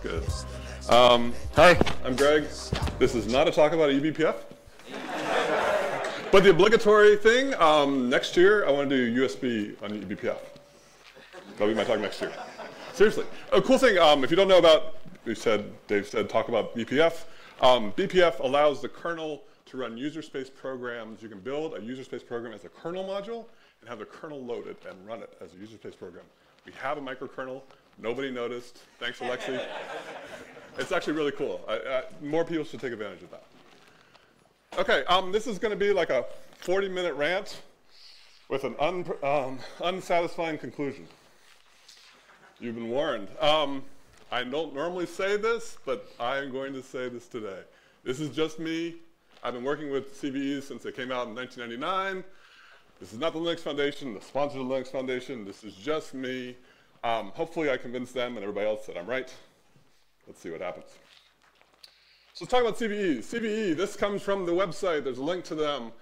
good. Um, hi, I'm Greg. This is not a talk about eBPF. but the obligatory thing, um, next year I want to do USB on eBPF. That'll be my talk next year. Seriously. A cool thing, um, if you don't know about, we said, Dave said, talk about BPF. Um, BPF allows the kernel to run user space programs. You can build a user space program as a kernel module and have the kernel loaded and run it as a user space program. We have a microkernel. Nobody noticed. Thanks, Alexi. it's actually really cool. I, I, more people should take advantage of that. Okay, um, this is going to be like a 40-minute rant with an un, um, unsatisfying conclusion. You've been warned. Um, I don't normally say this, but I am going to say this today. This is just me. I've been working with CVEs since they came out in 1999. This is not the Linux Foundation, the sponsor of the Linux Foundation. This is just me. Um, hopefully I convince them and everybody else that I'm right. Let's see what happens. So let's talk about CVE. CVE, this comes from the website. There's a link to them.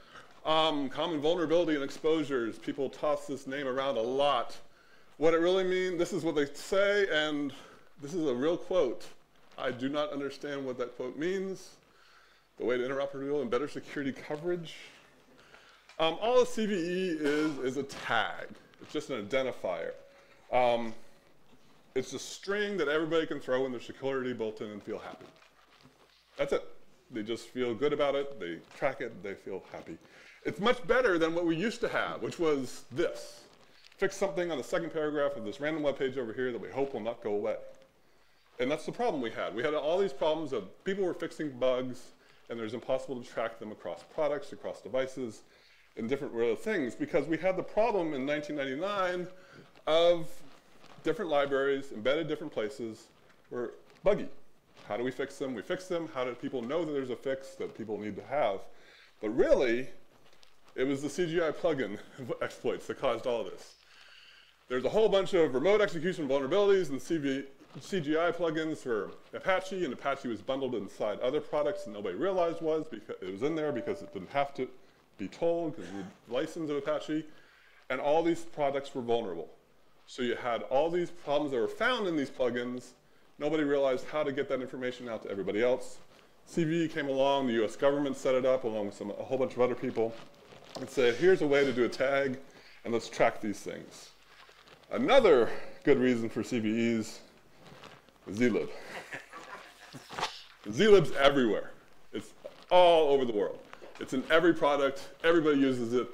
Um, common vulnerability and exposures. People toss this name around a lot. What it really means, this is what they say, and this is a real quote. I do not understand what that quote means. The way to interoperability and better security coverage. Um, all a CVE is is a tag. It's just an identifier. Um, it's a string that everybody can throw in their security bulletin and feel happy. That's it. They just feel good about it. They track it. They feel happy. It's much better than what we used to have, which was this. Fix something on the second paragraph of this random web page over here that we hope will not go away. And that's the problem we had. We had all these problems of people were fixing bugs, and it was impossible to track them across products, across devices, and different real things because we had the problem in 1999 of different libraries embedded different places were buggy. How do we fix them? We fix them. How do people know that there's a fix that people need to have? But really, it was the CGI plugin exploits that caused all of this. There's a whole bunch of remote execution vulnerabilities in CV, CGI plugins for Apache, and Apache was bundled inside other products and nobody realized was because it was in there because it didn't have to be told because the license of Apache, and all these products were vulnerable. So you had all these problems that were found in these plugins. Nobody realized how to get that information out to everybody else. CVE came along, the US government set it up along with some, a whole bunch of other people and said, here's a way to do a tag and let's track these things. Another good reason for CVEs is zlib. zlib's everywhere. It's all over the world. It's in every product, everybody uses it,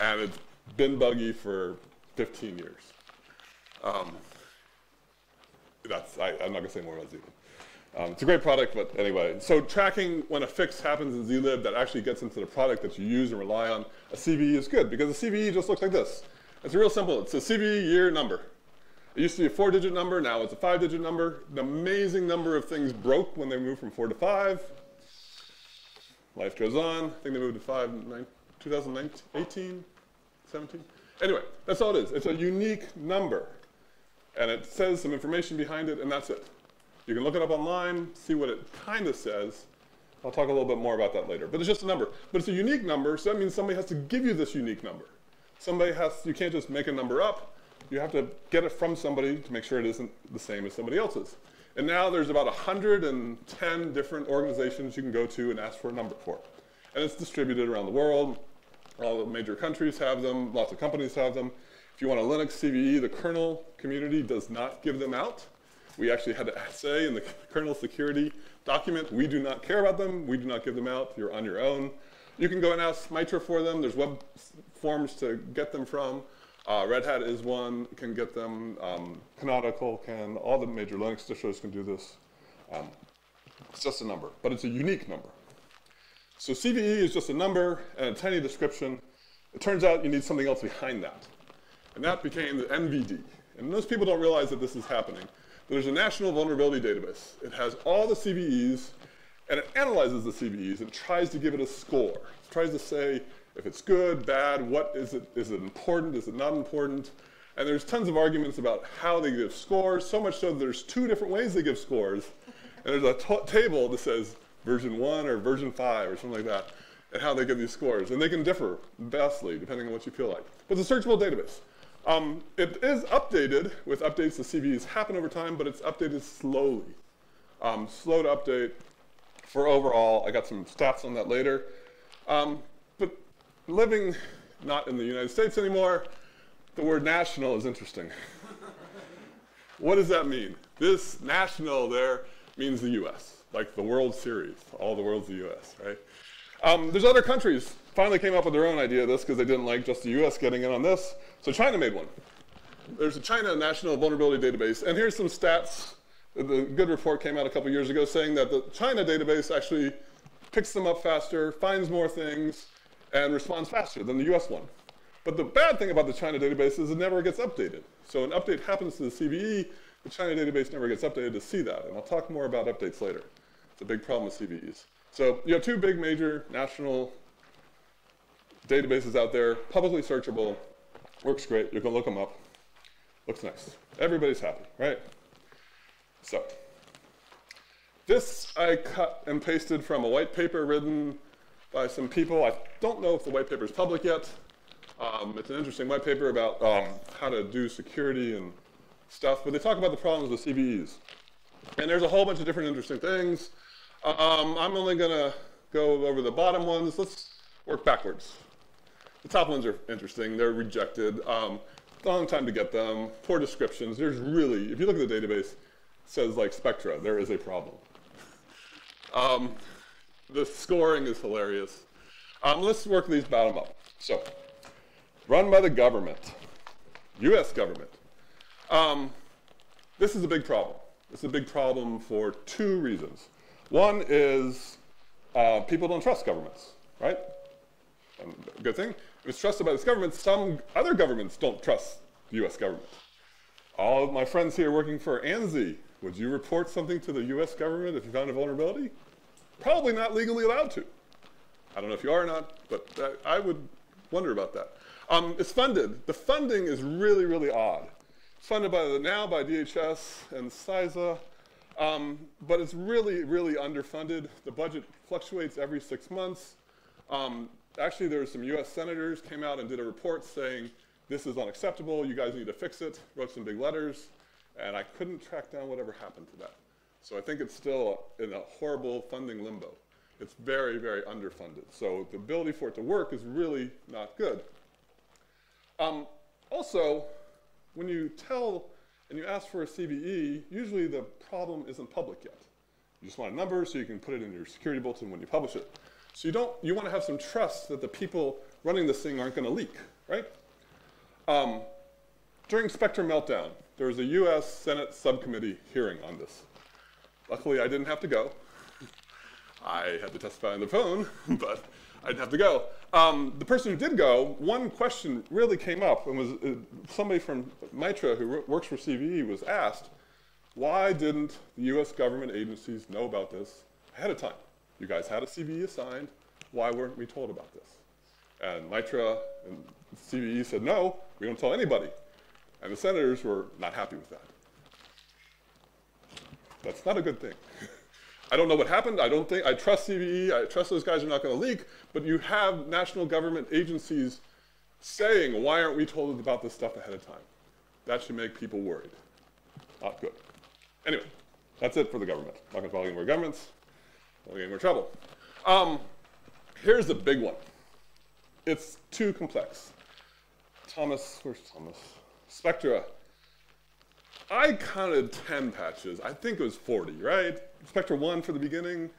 and it's been buggy for 15 years. Um, that's, I, am not going to say more about zlib. Um, it's a great product, but anyway. So tracking when a fix happens in zlib that actually gets into the product that you use and rely on, a CVE is good because a CVE just looks like this. It's real simple. It's a CVE year number. It used to be a four-digit number. Now it's a five-digit number. An amazing number of things broke when they moved from four to five. Life goes on. I think they moved to 5, 9, 2018, 17. Anyway, that's all it is. It's a unique number. And it says some information behind it, and that's it. You can look it up online, see what it kind of says. I'll talk a little bit more about that later. But it's just a number. But it's a unique number, so that means somebody has to give you this unique number. Somebody has, you can't just make a number up. You have to get it from somebody to make sure it isn't the same as somebody else's. And now there's about 110 different organizations you can go to and ask for a number for. And it's distributed around the world. All the major countries have them, lots of companies have them. If you want a Linux CVE, the kernel community does not give them out. We actually had to say in the kernel security document, we do not care about them, we do not give them out, you're on your own. You can go and ask Mitre for them, there's web forms to get them from. Uh, Red Hat is one, can get them. Um, Canonical can, all the major Linux distros can do this. Um, it's just a number, but it's a unique number. So CVE is just a number and a tiny description. It turns out you need something else behind that. And that became the NVD. And most people don't realize that this is happening. There's a national vulnerability database. It has all the CVEs, and it analyzes the CVEs and tries to give it a score. It tries to say, if it's good, bad, what is it, is it important, is it not important? And there's tons of arguments about how they give scores, so much so that there's two different ways they give scores. And there's a table that says version one or version five or something like that, and how they give these scores. And they can differ vastly depending on what you feel like. But it's a searchable database. Um, it is updated with updates. The CVEs happen over time, but it's updated slowly. Um, slow to update for overall. I got some stats on that later. Um, but living not in the United States anymore, the word national is interesting. what does that mean? This national there means the US, like the World Series. All the world's the US, right? Um, there's other countries finally came up with their own idea of this because they didn't like just the US getting in on this. So China made one. There's a China National Vulnerability Database. And here's some stats. The good report came out a couple years ago saying that the China database actually picks them up faster, finds more things, and responds faster than the US one. But the bad thing about the China database is it never gets updated. So an update happens to the CVE, the China database never gets updated to see that. And I'll talk more about updates later. It's a big problem with CVEs. So you have two big major national databases out there, publicly searchable, works great, you can look them up, looks nice. Everybody's happy, right? So, this I cut and pasted from a white paper written by some people. I don't know if the white paper is public yet. Um, it's an interesting white paper about um, how to do security and stuff, but they talk about the problems with CVEs. And there's a whole bunch of different interesting things. Um, I'm only going to go over the bottom ones. Let's work backwards. The top ones are interesting. They're rejected. Um, long time to get them. Poor descriptions. There's really, if you look at the database, it says like Spectre, there is a problem. Um, the scoring is hilarious. Um, let's work these bottom up. So, run by the government, U.S. government. Um, this is a big problem. This is a big problem for two reasons. One is uh, people don't trust governments, right? Um, good thing. If it's trusted by this government, some other governments don't trust the US government. All of my friends here working for ANSSI, would you report something to the US government if you found a vulnerability? Probably not legally allowed to. I don't know if you are or not, but uh, I would wonder about that. Um, it's funded. The funding is really, really odd. It's funded by the, now by DHS and CISA. Um, but it's really, really underfunded. The budget fluctuates every six months. Um, actually, there were some US senators came out and did a report saying, this is unacceptable, you guys need to fix it, wrote some big letters, and I couldn't track down whatever happened to that. So I think it's still in a horrible funding limbo. It's very, very underfunded. So the ability for it to work is really not good. Um, also, when you tell and you ask for a CVE, usually the problem isn't public yet. You just want a number so you can put it in your security bulletin when you publish it. So you don't, you want to have some trust that the people running this thing aren't going to leak, right? Um, during Spectre Meltdown, there was a US Senate subcommittee hearing on this. Luckily, I didn't have to go. I had to testify on the phone, but I didn't have to go. Um, the person who did go, one question really came up, and was uh, somebody from Mitre who works for CVE was asked, why didn't the US government agencies know about this ahead of time? You guys had a CVE assigned, why weren't we told about this? And Mitre and CVE said, no, we don't tell anybody. And the senators were not happy with that. That's not a good thing. I don't know what happened. I don't think, I trust CVE, I trust those guys are not going to leak, but you have national government agencies saying, why aren't we told about this stuff ahead of time? That should make people worried. Not good. Anyway, that's it for the government. I'm not going to talk any more governments. Don't get more trouble. Um, here's the big one. It's too complex. Thomas, where's Thomas? Spectre. I counted 10 patches. I think it was 40, right? Spectre 1 for the beginning.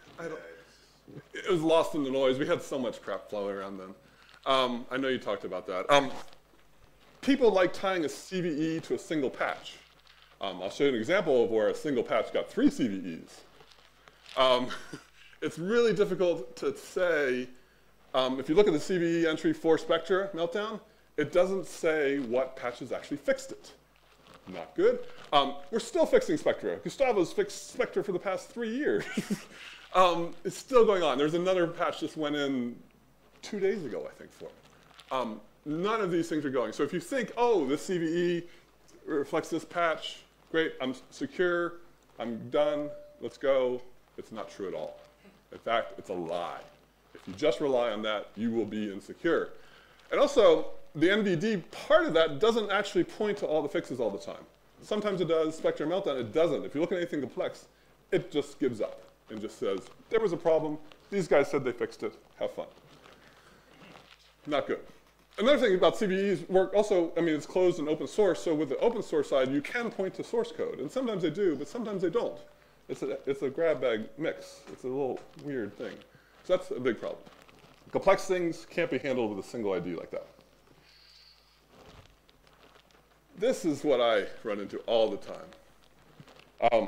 it was lost in the noise. We had so much crap flowing around then. Um, I know you talked about that. Um, people like tying a CVE to a single patch. Um, I'll show you an example of where a single patch got three CVEs. Um, it's really difficult to say, um, if you look at the CVE entry for Spectre meltdown, it doesn't say what patches actually fixed it. Not good. Um, we're still fixing Spectre. Gustavo's fixed Spectre for the past three years. um, it's still going on. There's another patch just went in two days ago, I think, for it. Um, none of these things are going. So if you think, oh, this CVE reflects this patch, great, I'm secure, I'm done, let's go, it's not true at all. In fact, it's a lie. If you just rely on that, you will be insecure. And also, the NVD part of that doesn't actually point to all the fixes all the time. Sometimes it does, Spectre Meltdown, it doesn't. If you look at anything complex, it just gives up and just says, there was a problem. These guys said they fixed it. Have fun. Not good. Another thing about CVE's work also, I mean, it's closed and open source, so with the open source side, you can point to source code, and sometimes they do, but sometimes they don't. It's a, it's a grab bag mix. It's a little weird thing. So that's a big problem. Complex things can't be handled with a single ID like that. This is what I run into all the time. Um,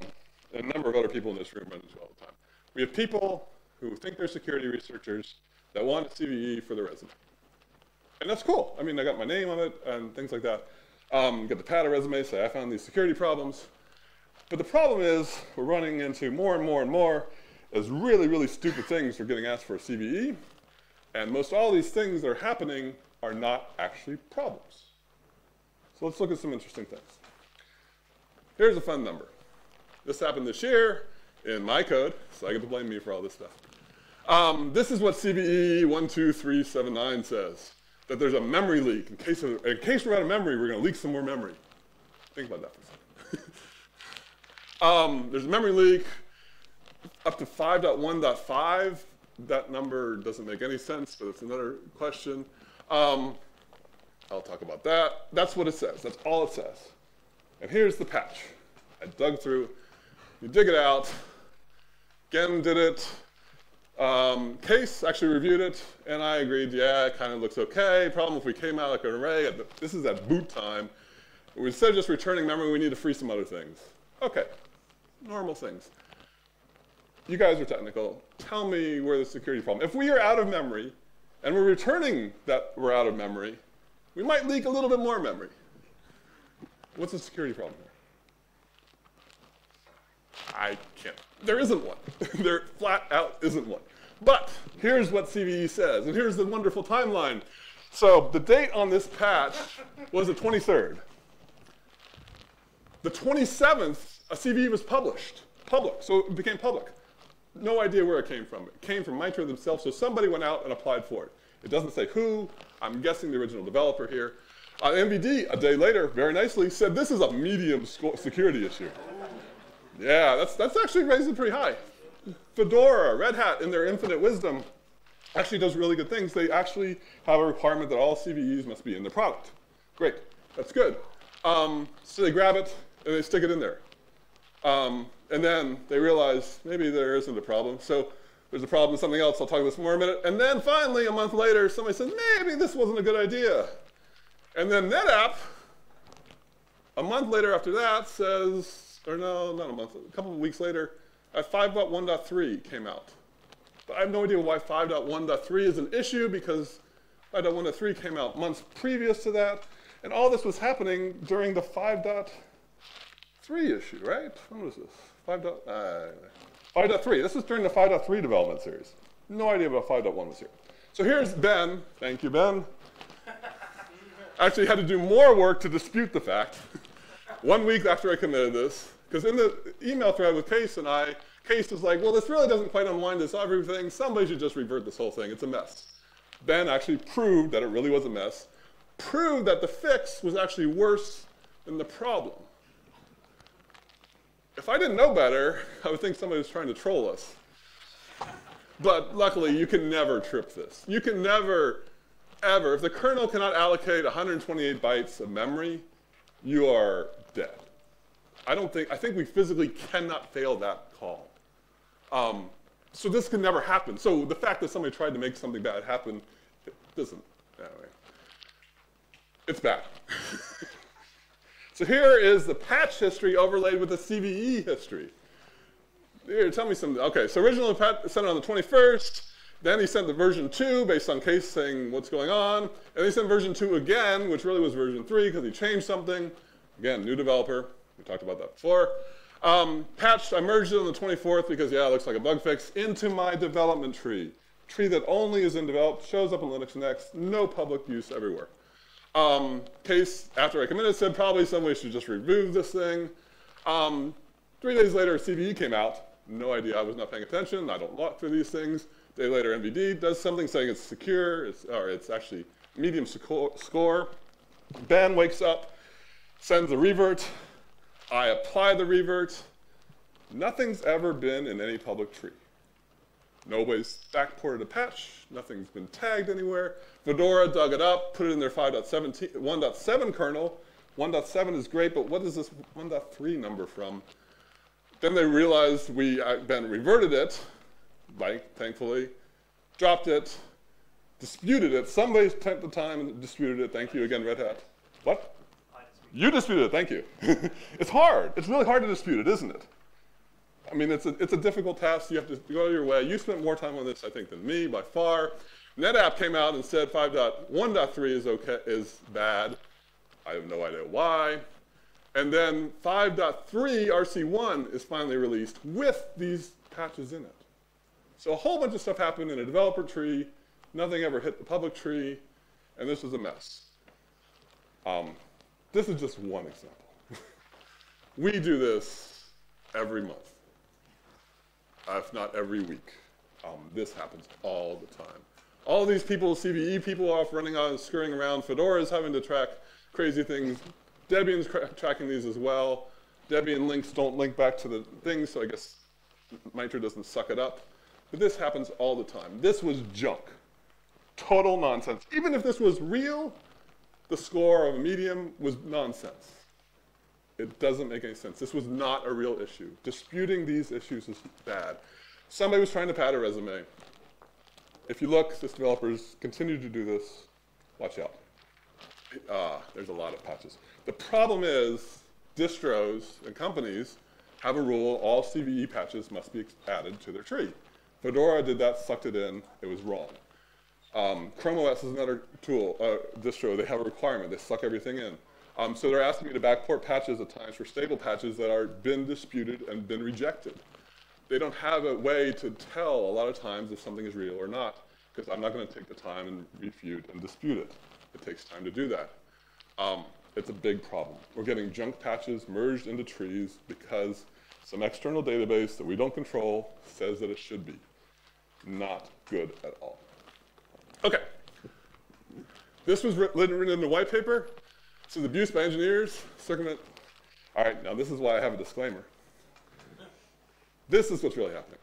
and a number of other people in this room run into all the time. We have people who think they're security researchers that want a CVE for their resume. And that's cool. I mean, I got my name on it and things like that. Um, get the pad of resume, say I found these security problems. But the problem is we're running into more and more and more as really, really stupid things are getting asked for a CVE. And most all these things that are happening are not actually problems. So let's look at some interesting things. Here's a fun number. This happened this year in my code, so I get to blame me for all this stuff. Um, this is what CVE 12379 says, that there's a memory leak. In case, of, in case we're out of memory, we're going to leak some more memory. Think about that for a second. um, there's a memory leak up to 5.1.5. That number doesn't make any sense, but it's another question. Um, I'll talk about that. That's what it says. That's all it says. And here's the patch. I dug through. You dig it out. Gem did it. Um, Kees actually reviewed it, and I agreed, yeah, it kind of looks okay. Problem if we came out like an array, the, this is at boot time. Instead of just returning memory, we need to free some other things. Okay, normal things. You guys are technical. Tell me where the security problem. If we are out of memory, and we're returning that we're out of memory, we might leak a little bit more memory. What's the security problem here? I can't. There isn't one. there flat out isn't one. But here's what CVE says, and here's the wonderful timeline. So the date on this patch was the 23rd. The 27th, a CVE was published, public, so it became public. No idea where it came from. It came from Mitre themselves, so somebody went out and applied for it. It doesn't say who. I'm guessing the original developer here. Uh, NVD, a day later, very nicely, said this is a medium security issue. Yeah, that's, that's actually raising pretty high. Fedora, Red Hat, in their infinite wisdom, actually does really good things. They actually have a requirement that all CVEs must be in the product. Great, that's good. Um, so they grab it and they stick it in there. Um, and then they realize maybe there isn't a problem. So there's a problem with something else. I'll talk about this more in a minute. And then finally, a month later, somebody says, maybe this wasn't a good idea. And then NetApp, a month later after that, says, or no, not a month, a couple of weeks later, at 5.1.3 came out. But I have no idea why 5.1.3 is an issue because 5.1.3 came out months previous to that. And all this was happening during the 5.3 issue, right? When was this? 5. Uh, 5.3. This was during the 5.3 development series. No idea about 5.1 was here. So here's Ben. Thank you, Ben. Actually had to do more work to dispute the fact. One week after I committed this, because in the email thread with Kees and I, Kees was like, well, this really doesn't quite unwind this everything. Somebody should just revert this whole thing. It's a mess. Ben actually proved that it really was a mess, proved that the fix was actually worse than the problem. If I didn't know better, I would think somebody was trying to troll us. But luckily, you can never trip this. You can never, ever, if the kernel cannot allocate 128 bytes of memory, you are dead. I don't think, I think we physically cannot fail that call. Um, so this can never happen. So the fact that somebody tried to make something bad happen, it doesn't, anyway. It's bad. So here is the patch history overlaid with the CVE history. Here, tell me something. Okay, so originally sent it on the 21st. Then he sent the version 2 based on Kees saying what's going on. And he sent version 2 again, which really was version 3 because he changed something. Again, new developer. We talked about that before. Um, patched, I merged it on the 24th because, yeah, it looks like a bug fix, into my development tree. Tree that only is in develop, shows up in Linux Next, no public use everywhere. Um, Kees, after I committed, said probably somebody should just remove this thing. Um, three days later, CVE came out. No idea, I was not paying attention. I don't look for these things. Day later, NVD does something saying it's secure, it's, or it's actually medium score. Ben wakes up, sends a revert, I apply the revert, Nothing's ever been in any public tree. Nobody's backported a patch. Nothing's been tagged anywhere. Fedora dug it up, put it in their 1.7 kernel. 1.7 is great, but what is this 1.3 number from? Then they realized we uh, had been reverted it, like, thankfully, dropped it, disputed it. Somebody took the time and disputed it. Thank you again, Red Hat. What? You disputed it, thank you. it's hard. It's really hard to dispute it, isn't it? I mean, it's a, it's a difficult task. You have to go your way. You spent more time on this, I think, than me by far. NetApp came out and said 5.1.3 is okay, is bad. I have no idea why. And then 5.3 RC1 is finally released with these patches in it. So a whole bunch of stuff happened in a developer tree. Nothing ever hit the public tree, and this was a mess. Um, this is just one example. we do this every month if not every week. Um, this happens all the time. All these people, CVE people off running on scurrying around. Fedora's having to track crazy things. Debian's tracking these as well. Debian links don't link back to the things, so I guess Mitre doesn't suck it up. But this happens all the time. This was junk. Total nonsense. Even if this was real, the score of a medium was nonsense. It doesn't make any sense. This was not a real issue. Disputing these issues is bad. Somebody was trying to pad a resume. If you look, this developers continue to do this. Watch out. Uh, there's a lot of patches. The problem is distros and companies have a rule, all CVE patches must be added to their tree. Fedora did that, sucked it in, it was wrong. Um, Chrome OS is another tool, uh, distro, they have a requirement, they suck everything in. Um, so they're asking me to backport patches at times for stable patches that are been disputed and been rejected. They don't have a way to tell a lot of times if something is real or not, because I'm not going to take the time and refute and dispute it. It takes time to do that. Um, it's a big problem. We're getting junk patches merged into trees because some external database that we don't control says that it should be. Not good at all. Okay. This was written in the white paper. This is abuse by engineers, circumvent. All right, now this is why I have a disclaimer. This is what's really happening.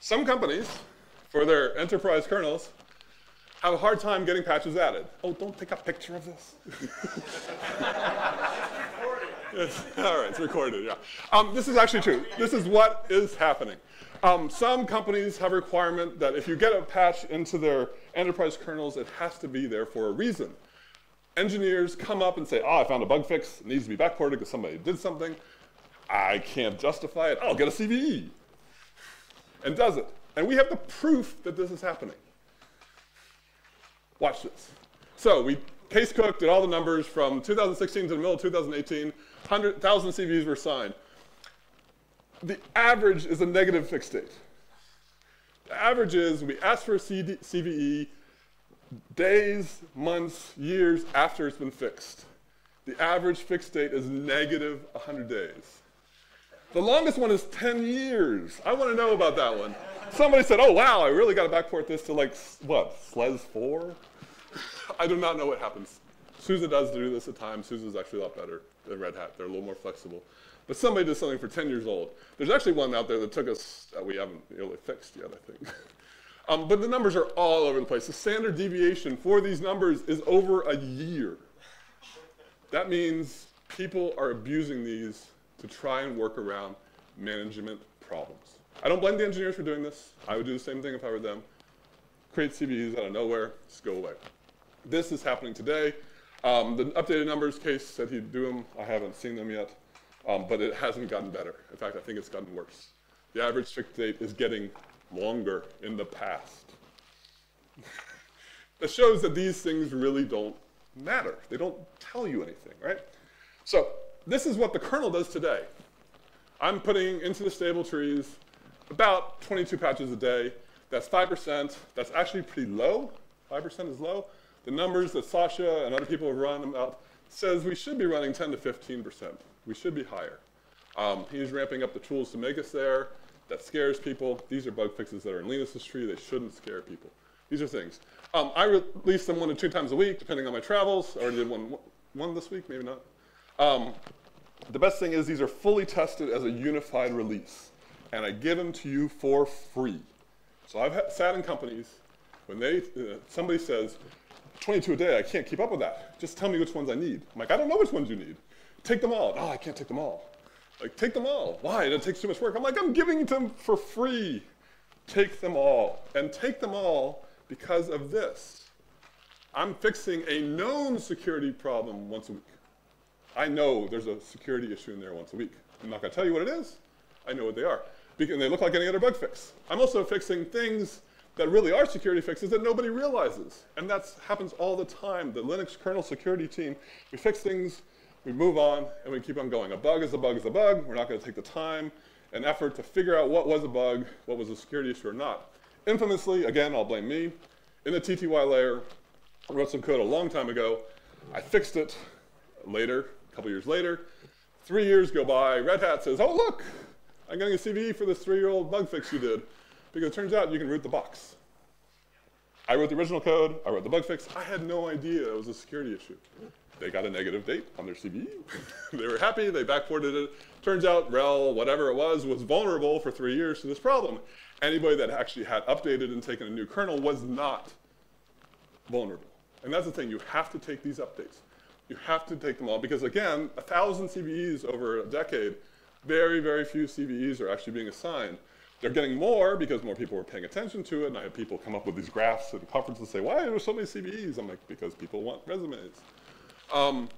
Some companies, for their enterprise kernels, have a hard time getting patches added. Oh, don't take a picture of this. All right, it's recorded, yeah. Um, this is actually true. This is what is happening. Um, some companies have a requirement that if you get a patch into their enterprise kernels, it has to be there for a reason. Engineers come up and say, oh, I found a bug fix. It needs to be backported because somebody did something. I can't justify it. I'll get a CVE. And does it. And we have the proof that this is happening. Watch this. So we Kees Cook did all the numbers from 2016 to the middle of 2018. 100,000 CVs were signed the average is a negative fixed date. The average is we ask for a CD, CVE days, months, years after it's been fixed. The average fixed date is negative 100 days. The longest one is 10 years. I want to know about that one. Somebody said, oh, wow, I really got to backport this to like, what, SLES 4? I do not know what happens. SUSE does do this at times. SUSE is actually a lot better than Red Hat. They're a little more flexible. But somebody did something for 10 years old. There's actually one out there that took us, that we haven't really fixed yet, I think. um, but the numbers are all over the place. The standard deviation for these numbers is over a year. That means people are abusing these to try and work around management problems. I don't blame the engineers for doing this. I would do the same thing if I were them. Create CVEs out of nowhere, just go away. This is happening today. Um, the updated numbers Kees said he'd do them. I haven't seen them yet. Um, but it hasn't gotten better. In fact, I think it's gotten worse. The average fixed date is getting longer in the past. that shows that these things really don't matter. They don't tell you anything, right? So this is what the kernel does today. I'm putting into the stable trees about 22 patches a day. That's 5%. That's actually pretty low. 5% is low. The numbers that Sasha and other people have run about says we should be running 10 to 15%. We should be higher. Um, he's ramping up the tools to make us there. That scares people. These are bug fixes that are in Linus's tree. They shouldn't scare people. These are things. Um, I release them one to two times a week, depending on my travels. I already did one one this week, maybe not. Um, the best thing is these are fully tested as a unified release, and I give them to you for free. So I've sat in companies when they uh, somebody says 22 a day, I can't keep up with that. Just tell me which ones I need. I'm like, I don't know which ones you need. Take them all. Oh, I can't take them all. Like, take them all. Why? It takes too much work. I'm like, I'm giving them for free. Take them all. And take them all because of this. I'm fixing a known security problem once a week. I know there's a security issue in there once a week. I'm not going to tell you what it is. I know what they are. Because they look like any other bug fix. I'm also fixing things that really are security fixes that nobody realizes. And that happens all the time. The Linux kernel security team, we fix things, we move on, and we keep on going. A bug is a bug is a bug. We're not going to take the time and effort to figure out what was a bug, what was a security issue or not. Infamously, again, I'll blame me, in the TTY layer, I wrote some code a long time ago. I fixed it later, a couple years later. Three years go by, Red Hat says, oh look, I'm getting a CVE for this three-year-old bug fix you did. Because it turns out you can root the box. I wrote the original code, I wrote the bug fix. I had no idea it was a security issue. They got a negative date on their CVE. they were happy, they backported it. Turns out RHEL, whatever it was, was vulnerable for three years to this problem. Anybody that actually had updated and taken a new kernel was not vulnerable. And that's the thing, you have to take these updates. You have to take them all because again, a thousand CVEs over a decade, very, very few CVEs are actually being assigned. They're getting more because more people are paying attention to it, and I have people come up with these graphs at conferences and say, why are there so many CVEs? I'm like, because people want resumes. Um,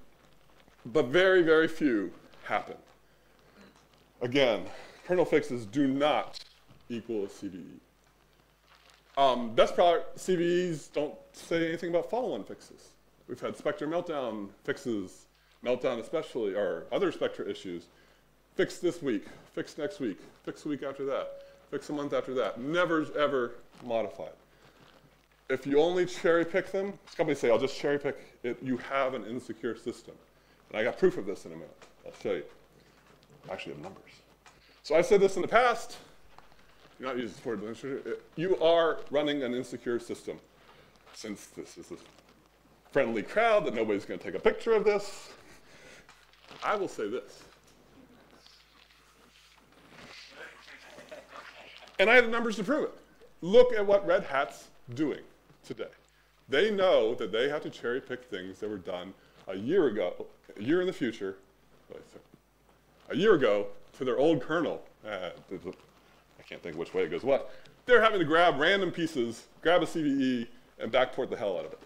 but very, very few happen. Again, kernel fixes do not equal a CVE. Um, best part, CVEs don't say anything about follow-on fixes. We've had Spectre Meltdown fixes, Meltdown especially, or other Spectre issues, fix this week, fix next week, fix the week after that fix a month after that. Never, ever modified. If you only cherry pick them, companies say, I'll just cherry pick it, you have an insecure system. And I got proof of this in a minute. I'll show you. I actually have numbers. So I've said this in the past. You're not using support administrator. You are running an insecure system. Since this is a friendly crowd that nobody's going to take a picture of this, I will say this. And I have the numbers to prove it. Look at what Red Hat's doing today. They know that they have to cherry pick things that were done a year ago, a year in the future, a year ago to their old kernel. Uh, I can't think which way it goes what. They're having to grab random pieces, grab a CVE, and backport the hell out of it.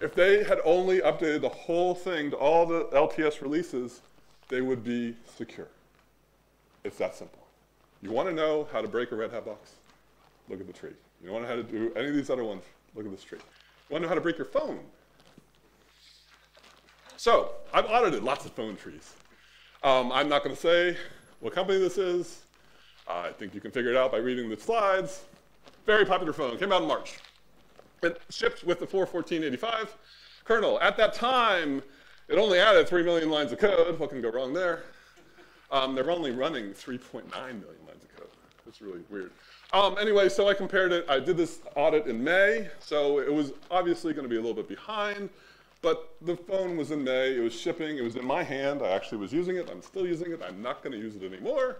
If they had only updated the whole thing to all the LTS releases, they would be secure. It's that simple. You want to know how to break a Red Hat box? Look at the tree. You want to know how to do any of these other ones? Look at this tree. You want to know how to break your phone? So, I've audited lots of phone trees. Um, I'm not going to say what company this is. I think you can figure it out by reading the slides. Very popular phone, came out in March. It shipped with the 41485 kernel. At that time, it only added 3 million lines of code. What can go wrong there? Um, they're only running 3.9 million lines of code. It's really weird. Um, anyway, so I compared it. I did this audit in May, so it was obviously going to be a little bit behind, but the phone was in May. It was shipping. It was in my hand. I actually was using it. I'm still using it. I'm not going to use it anymore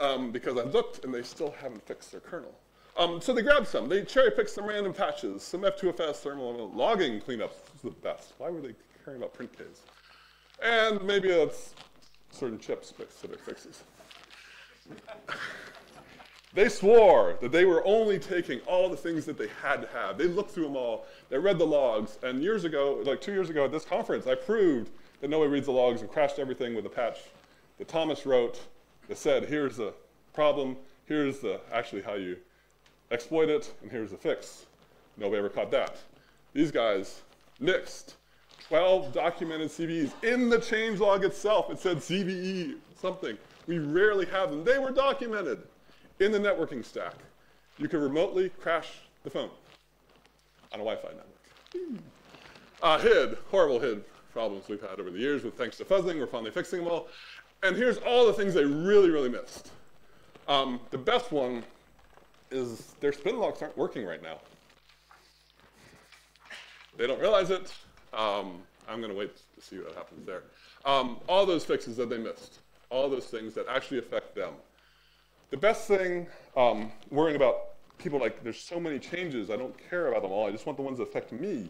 um, because I looked and they still haven't fixed their kernel. Um, so they grabbed some. They cherry picked some random patches, some F2FS thermal logging cleanups is the best. Why were they caring about print case? And maybe that's certain chip specific fixes. they swore that they were only taking all the things that they had to have. They looked through them all, they read the logs, and years ago, like two years ago at this conference, I proved that nobody reads the logs and crashed everything with a patch that Thomas wrote that said, here's the problem, here's the actually how you exploit it, and here's the fix. Nobody ever caught that. These guys mixed 12 documented CVEs. In the changelog itself, it said CVE something. We rarely have them. They were documented in the networking stack. You could remotely crash the phone on a Wi-Fi network. Uh, HID, horrible HID problems we've had over the years with thanks to fuzzing. We're finally fixing them all. And here's all the things they really, really missed. Um, the best one is their spin locks aren't working right now. They don't realize it. Um, I'm going to wait to see what happens there. Um, all those fixes that they missed, all those things that actually affect them. The best thing, um, worrying about people like, there's so many changes, I don't care about them all, I just want the ones that affect me.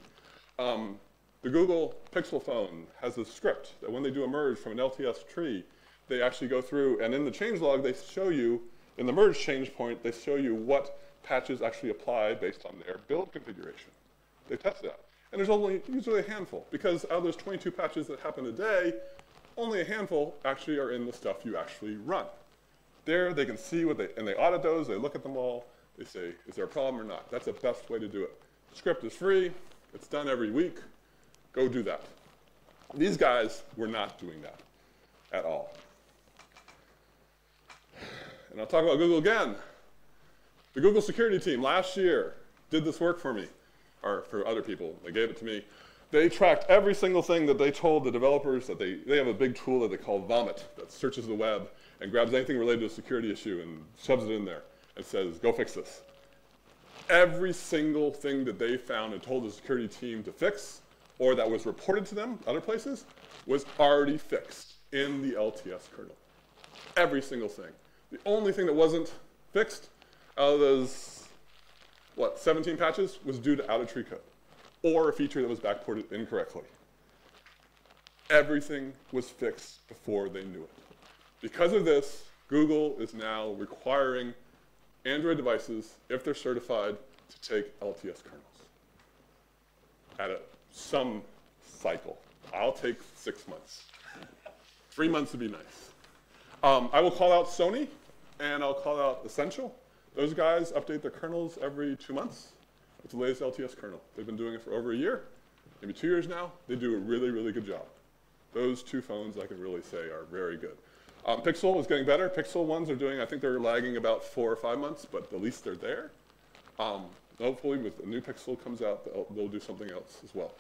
Um, the Google Pixel phone has a script that when they do a merge from an LTS tree, they actually go through, and in the change log, they show you, in the merge change point, they show you what patches actually apply based on their build configuration. They test that. And there's only usually a handful, because out of those 22 patches that happen a day, only a handful actually are in the stuff you actually run. There, they can see what they, and they audit those, they look at them all, they say, is there a problem or not? That's the best way to do it. Script is free, it's done every week, go do that. These guys were not doing that at all. And I'll talk about Google again. The Google security team last year did this work for me, or for other people. They gave it to me. They tracked every single thing that they told the developers that they, they have a big tool that they call Vomit that searches the web and grabs anything related to a security issue and shoves it in there and says, go fix this. Every single thing that they found and told the security team to fix or that was reported to them other places was already fixed in the LTS kernel. Every single thing. The only thing that wasn't fixed out of those, what, 17 patches was due to out-of-tree code or a feature that was backported incorrectly. Everything was fixed before they knew it. Because of this, Google is now requiring Android devices, if they're certified, to take LTS kernels at a, some cycle. I'll take six months. Three months would be nice. Um, I will call out Sony, and I'll call out Essential. Those guys update their kernels every two months with the latest LTS kernel. They've been doing it for over a year, maybe two years now. They do a really, really good job. Those two phones, I can really say, are very good. Um, Pixel is getting better. Pixel ones are doing, I think they're lagging about four or five months, but at least they're there. Um, hopefully, with the new Pixel comes out, they'll, they'll do something else as well.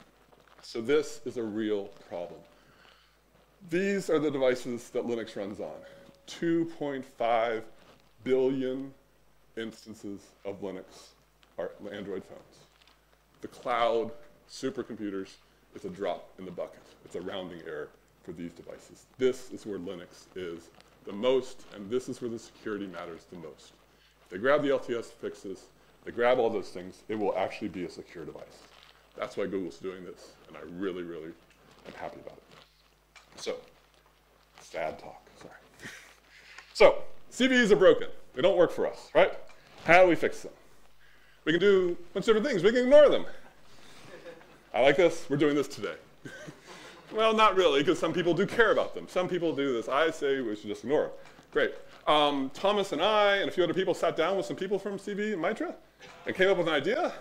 So this is a real problem. These are the devices that Linux runs on. 2.5 billion instances of Linux are Android phones. The cloud, supercomputers, is a drop in the bucket. It's a rounding error for these devices. This is where Linux is the most, and this is where the security matters the most. If they grab the LTS fixes, they grab all those things, it will actually be a secure device. That's why Google's doing this, and I really, really am happy about it. So, sad talk, sorry. so, CVEs are broken. They don't work for us, right? How do we fix them? We can do a bunch of different things. We can ignore them. I like this. We're doing this today. well, not really, because some people do care about them. Some people do this. I say we should just ignore them. Great. Um, Thomas and I and a few other people sat down with some people from CV and Mitre and came up with an idea.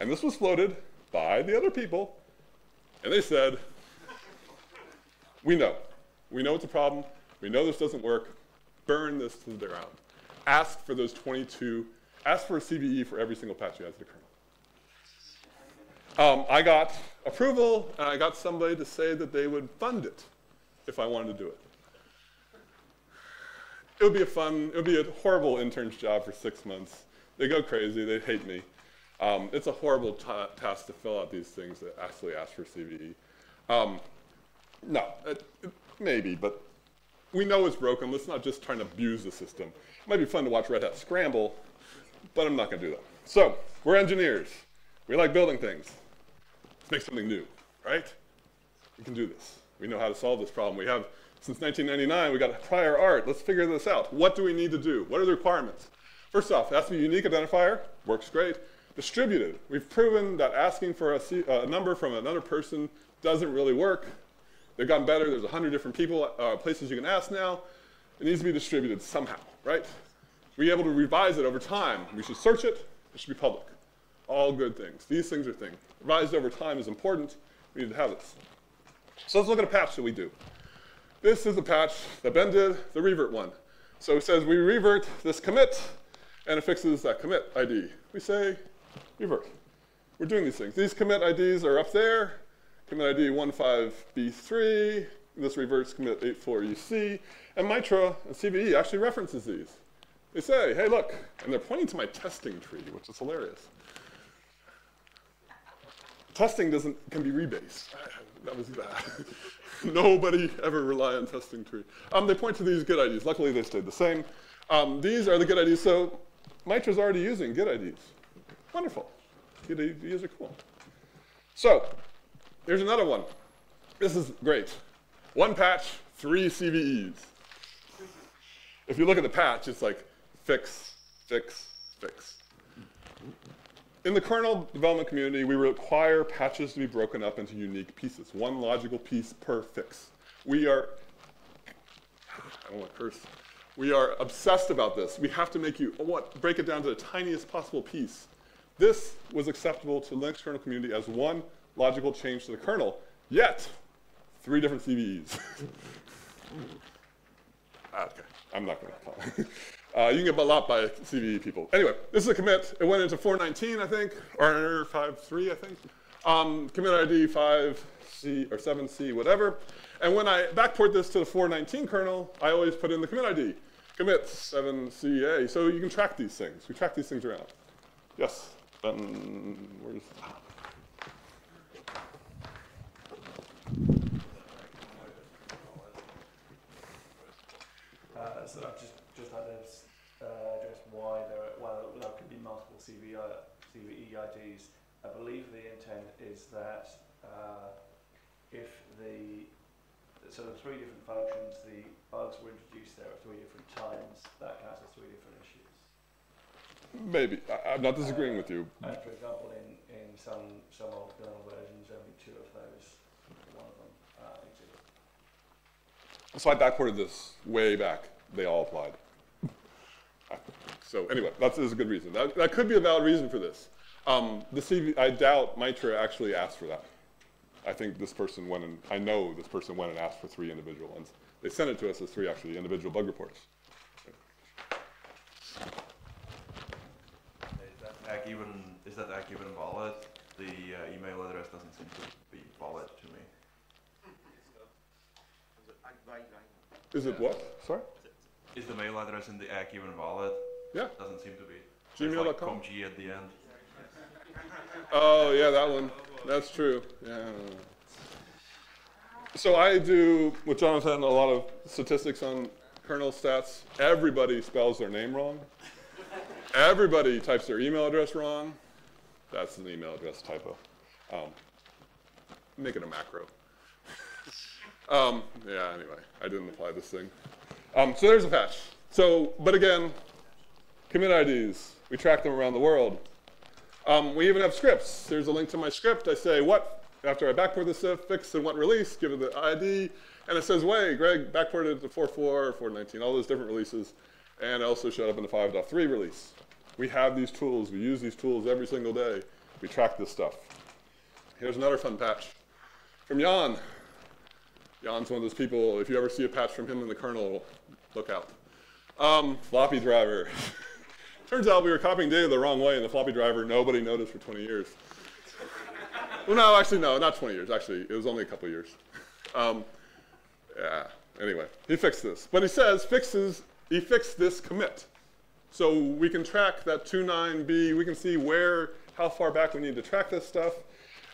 And this was floated by the other people. And they said, we know. We know it's a problem. We know this doesn't work. Burn this to the ground. Ask for those 22, ask for a CVE for every single patch you have to the kernel. Um, I got approval, and I got somebody to say that they would fund it if I wanted to do it. It would be a fun, it would be a horrible intern's job for six months. They go crazy, they hate me. Um, it's a horrible task to fill out these things that actually ask for CVE. Um, no, it, it, maybe, but we know it's broken. Let's not just try and abuse the system. It might be fun to watch Red Hat scramble, but I'm not going to do that. So, we're engineers. We like building things. Let's make something new, right? We can do this. We know how to solve this problem. We have, since 1999, we got prior art. Let's figure this out. What do we need to do? What are the requirements? First off, be a unique identifier. Works great. Distributed. We've proven that asking for a number from another person doesn't really work. They've gotten better. There's 100 different people, uh, places you can ask now. It needs to be distributed somehow, right? Be able to revise it over time. We should search it. It should be public. All good things. These things are things. Revised over time is important. We need to have this. So let's look at a patch that we do. This is a patch that Ben did, the revert one. So it says we revert this commit, and it fixes that commit ID. We say revert. We're doing these things. These commit IDs are up there. Commit ID 15B3. This reverts commit 84UC. And Mitre and CVE actually references these. They say, hey, look, and they're pointing to my testing tree, which is hilarious. Testing doesn't can be rebased. That was bad. Nobody ever rely on testing tree. Um, they point to these Git IDs. Luckily, they stayed the same. Um, these are the Git IDs. So Mitre's already using Git IDs. Wonderful. Git IDs are cool. So here's another one. This is great. One patch, three CVEs. If you look at the patch, it's like fix, fix, fix. In the kernel development community, we require patches to be broken up into unique pieces, one logical piece per fix. We are, I don't want to curse, we are obsessed about this. We have to make you what, break it down to the tiniest possible piece. This was acceptable to the Linux kernel community as one logical change to the kernel, yet three different CVEs. Ah, okay, I'm not going to call uh, you can get a lot by CVE people. Anyway, this is a commit. It went into 419, I think, or 5.3, I think. Um, commit ID 5C or 7C, whatever. And when I backport this to the 419 kernel, I always put in the commit ID, commit 7CA. So you can track these things. We track these things around. Yes? Where's, Uh, so just had to uh, address why there are, well, there could be multiple CVE, CVE IDs. I believe the intent is that uh, if the, so the three different functions, the bugs were introduced there at three different times, that counts as three different issues. Maybe. I, I'm not disagreeing with you. And for example, in, in some, some old kernel versions, only two of those, one of them uh, exist. So I backported this way back. They all applied. so anyway, that's, that's a good reason. That, that could be a valid reason for this. Um, the CV, I doubt Mitre actually asked for that. I think this person went and, I know this person went and asked for three individual ones. They sent it to us as three actually individual bug reports. Is that tag even, is that even valid? The uh, email address doesn't seem to be valid to me. Is it what? Sorry? Is the mail address in the egg even valid? Yeah. Doesn't seem to be. Gmail.com? Like G at the end. Oh, yeah, that one. That's true. Yeah. So I do, with Jonathan, a lot of statistics on kernel stats. Everybody spells their name wrong. Everybody types their email address wrong. That's an email address typo. Um, make it a macro. um, yeah, anyway, I didn't apply this thing. Um, so there's a patch. So, but again, commit IDs. We track them around the world. Um, we even have scripts. There's a link to my script. I say what, after I backport this fix and what release, give it the ID, and it says, wait, Greg backported to 4.4 or 4.19, all those different releases, and also showed up in the 5.3 release. We have these tools. We use these tools every single day. We track this stuff. Here's another fun patch from Jan. Jan's one of those people, if you ever see a patch from him in the kernel, look out. Um, floppy driver. Turns out we were copying data the wrong way in the floppy driver. Nobody noticed for 20 years. well, no, actually, no, not 20 years. Actually, it was only a couple years. Um, yeah, anyway, he fixed this. But he says fixes, he fixed this commit. So we can track that 29B, we can see where, how far back we need to track this stuff.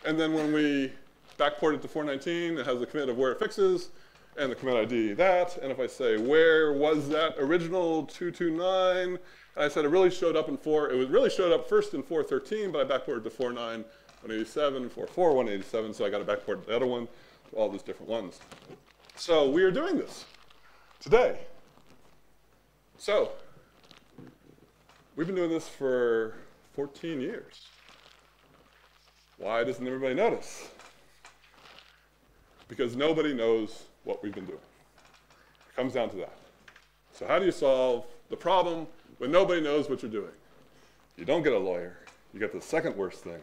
And then when we backport it to 419, it has the commit of where it fixes, and the commit ID that. And if I say, where was that original 229? And I said it really showed up in 4, it was really showed up first in 413, but I backported to 49, 187, 44, 187, so I got to backport the other one to all those different ones. So we are doing this today. So we've been doing this for 14 years. Why doesn't everybody notice? Because nobody knows what we've been doing. It comes down to that. So how do you solve the problem when nobody knows what you're doing? You don't get a lawyer. You get the second worst thing.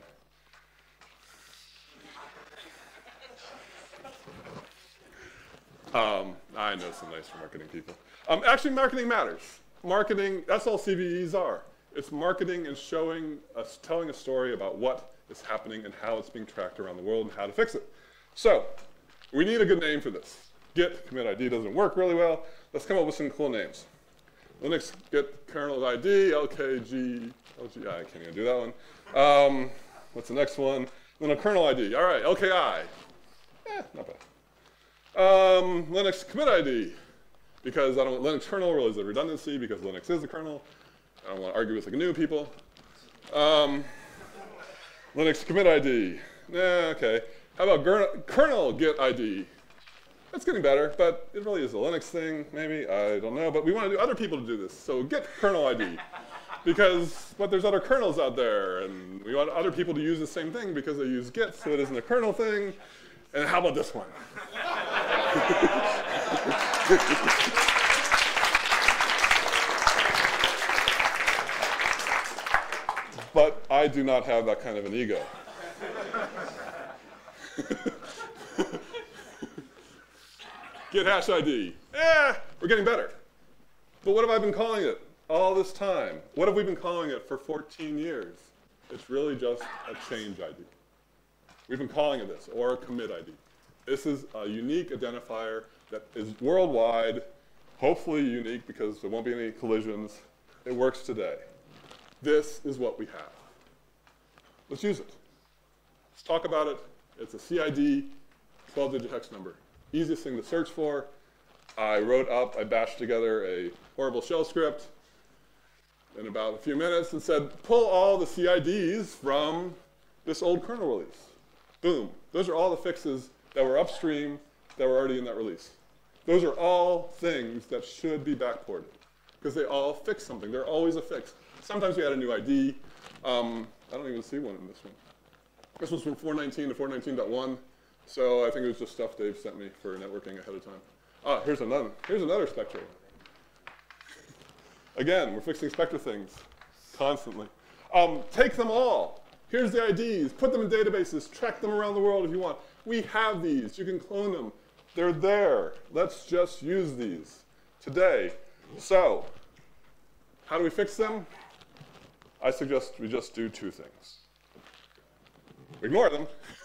Um, I know some nice marketing people. Um, actually, marketing matters. Marketing, that's all CVEs are. It's marketing and showing us, telling a story about what is happening and how it's being tracked around the world and how to fix it. So, we need a good name for this. Git commit ID doesn't work really well. Let's come up with some cool names. Linux Git kernel ID, LKG, LGI, I can't even do that one. Um, what's the next one? Then a kernel ID. All right, LKI. Eh, not bad. Um, Linux commit ID, because I don't want Linux kernel realize a redundancy because Linux is the kernel. I don't want to argue with the GNU people. Um, Linux commit ID. Nah, okay. How about kernel git ID? That's getting better, but it really is a Linux thing, maybe. I don't know. But we want to do other people to do this. So git kernel ID. Because, but there's other kernels out there, and we want other people to use the same thing because they use git, so it isn't a kernel thing. And how about this one? but I do not have that kind of an ego. Get hash ID. Eh, we're getting better. But what have I been calling it all this time? What have we been calling it for 14 years? It's really just a change ID. We've been calling it this, or a commit ID. This is a unique identifier that is worldwide, hopefully unique because there won't be any collisions. It works today. This is what we have. Let's use it. Let's talk about it. It's a CID 12-digit hex number. Easiest thing to search for. I wrote up, I bashed together a horrible shell script in about a few minutes and said, pull all the CIDs from this old kernel release. Boom. Those are all the fixes that were upstream that were already in that release. Those are all things that should be backported because they all fix something. They're always a fix. Sometimes we add a new ID. Um, I don't even see one in this one. This one's from 419 to 419.1. So I think it was just stuff Dave sent me for networking ahead of time. Ah, here's another. Here's another Spectre. Again, we're fixing Spectre things constantly. Um, take them all. Here's the IDs. Put them in databases. Track them around the world if you want. We have these. You can clone them. They're there. Let's just use these today. So, how do we fix them? I suggest we just do two things. Ignore them,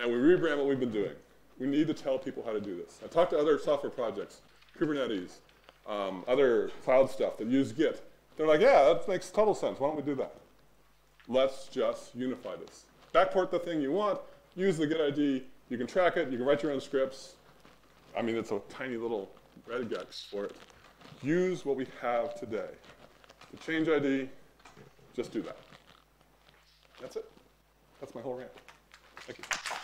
and we rebrand what we've been doing. We need to tell people how to do this. I talked to other software projects, Kubernetes, um, other cloud stuff that use Git. They're like, yeah, that makes total sense. Why don't we do that? Let's just unify this. Backport the thing you want, use the Git ID, you can track it, you can write your own scripts. I mean, it's a tiny little regex for it. Use what we have today. The change ID, just do that. That's it. That's my whole rant. Thank you. Uh,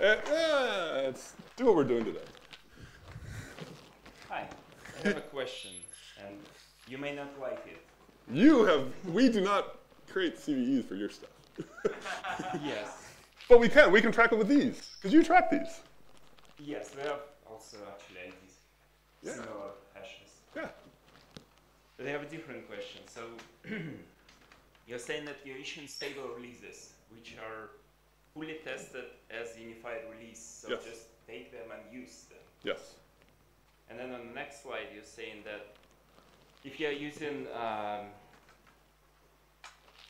Eh, yeah, it's do what we're doing today. Hi, I have a question, and you may not like it. You have, we do not create CVEs for your stuff. Yes. But we can, we can track it with these, because you track these. Yes, we have also actually IDs, Yeah. similar hashes. Yeah. But I have a different question. So you're saying that you're issuing stable releases, which are fully tested as unified release. So Yes. just take them and use them. Yes. And then on the next slide, you're saying that if you're using um,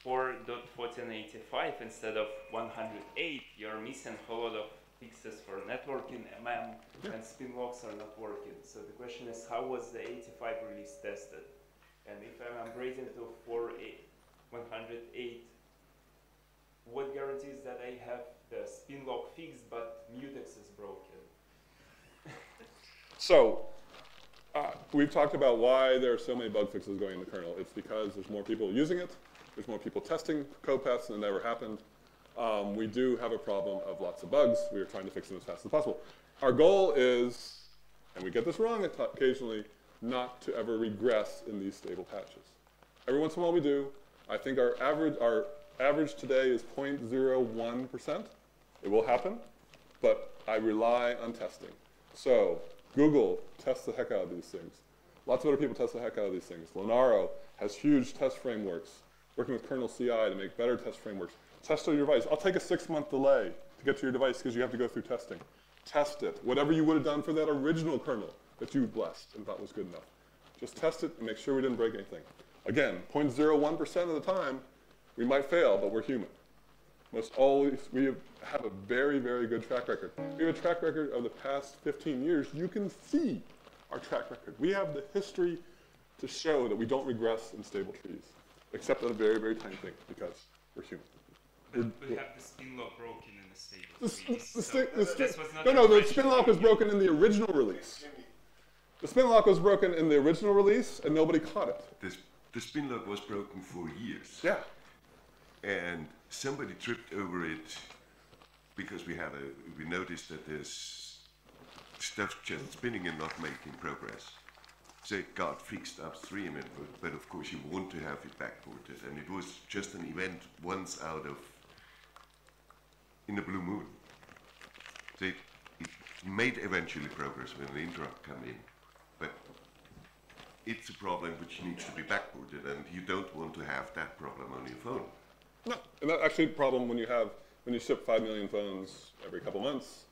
4.1485 instead of 108, you're missing a whole lot of fixes for networking, MM, Yeah. and spin locks are not working. So the question is, how was the 85 release tested? And if I'm upgrading to 48 108, what guarantees that I have the spin lock fixed but mutex is broken? So, uh, we've talked about why there are so many bug fixes going in the kernel. It's because there's more people using it, there's more people testing code paths than ever happened. Um, we do have a problem of lots of bugs. We are trying to fix them as fast as possible. Our goal is, and we get this wrong occasionally, not to ever regress in these stable patches. Every once in a while we do. I think our average, our average today is 0.01%. It will happen, but I rely on testing. So Google tests the heck out of these things. Lots of other people test the heck out of these things. Linaro has huge test frameworks, working with kernel CI to make better test frameworks. Test your device. I'll take a six-month delay to get to your device because you have to go through testing. Test it. Whatever you would have done for that original kernel that you blessed and thought was good enough. Just test it and make sure we didn't break anything. Again, 0.01% of the time, we might fail, but we're human. Most always, we have, have a very, very good track record. We have a track record of the past 15 years. You can see our track record. We have the history to show that we don't regress in stable trees. except at a very, very tiny thing, because we're human. But we have the spin lock broken in the stable. The, s- release, the, so sti- the sti- this no, no, the original. spin lock was broken in the original release. The spin lock was broken in the original release, and nobody caught it. The, s- the spin lock was broken for years. Yeah. And somebody tripped over it because we had a, we noticed that there's stuff just spinning and not making progress. So it got fixed upstream, and, but, but of course you want to have it backported, and it was just an event once out of, in a blue moon. So it, it made eventually progress when the interrupt come in, but it's a problem which needs to be backported, and you don't want to have that problem on your phone. No, and that actually problem when you have when you ship five million phones every couple months.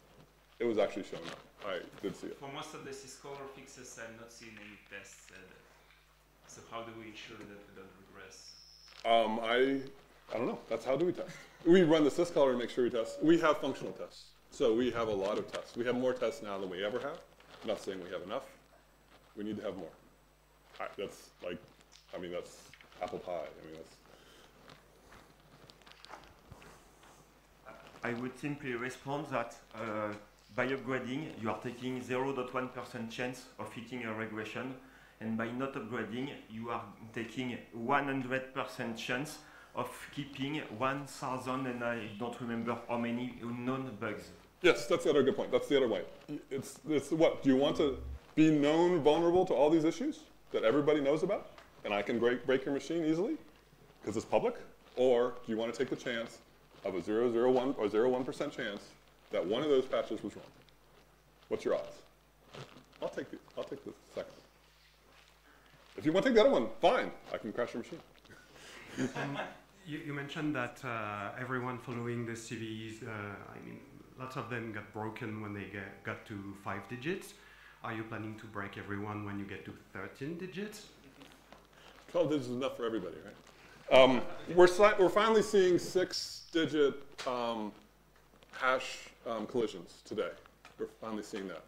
It was actually showing up. I did see it. For most of the Syzkaller fixes, I'm not seeing any tests. Uh, so how do we ensure that we don't regress? Um, I I don't know. That's how do we test? We run the syzkaller to make sure we test. We have functional tests, so we have a lot of tests. We have more tests now than we ever have. I'm not saying we have enough. We need to have more. I, that's like, I mean, that's apple pie. I mean, that's I would simply respond that uh, by upgrading, you are taking 0.1% chance of hitting a regression, and by not upgrading, you are taking 100% chance of keeping 1,000 and I don't remember how many unknown bugs. Yes, that's the other good point. That's the other way. It's, it's what? Do you want to be known vulnerable to all these issues that everybody knows about? And I can break, break your machine easily because it's public? Or do you want to take the chance of a 001 or 01% chance that one of those patches was wrong? What's your odds? I'll take the, I'll take the second. If you want to take the other one, fine. I can crash your machine. You, you mentioned that uh, everyone following the CVEs, uh, I mean, lots of them got broken when they get, got to five digits. Are you planning to break everyone when you get to 13 digits? 12 digits is enough for everybody, right? Um, we're, we're finally seeing six-digit um, hash um, collisions today. We're finally seeing that.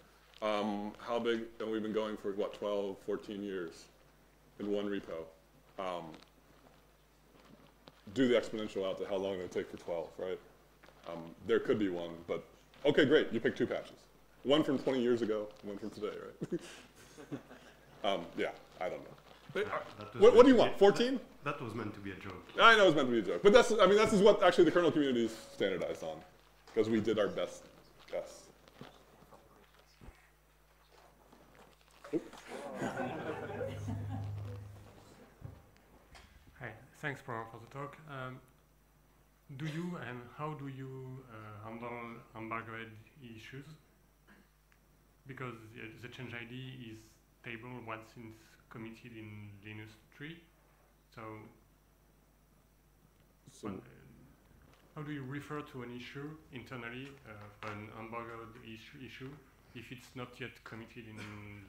Um, how big? And we've been going for what, 12, 14 years in one repo. Um, do the exponential out to how long it would take for 12, right? Um, there could be one, but okay, great. You picked two patches. One from 20 years ago, one from today, right? yeah, I don't know. But, uh, what, what do you want? 14? That was meant to be a joke. I know it's meant to be a joke, but that's I mean that's is what actually the kernel community is standardized on, because we did our best tests. Hi, thanks for, for the talk. Um, do you and how do you uh, handle embargoed issues? Because the, the change ID is stable once it's committed in Linux tree. So, So, uh, how do you refer to an issue internally uh, an embargoed issue, issue if it's not yet committed in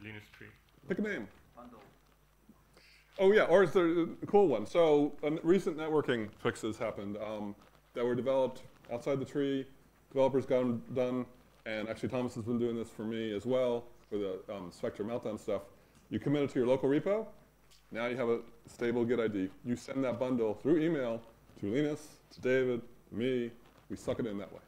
Linux tree? pick a name. Oh yeah, or is there a cool one? So a n- recent networking fixes happened um, that were developed outside the tree. Developers got them done, and actually Thomas has been doing this for me as well for the um, Spectre meltdown stuff. You commit it to your local repo. Now you have a stable Git ID. You send that bundle through email to Linus, to David, me. We suck it in that way,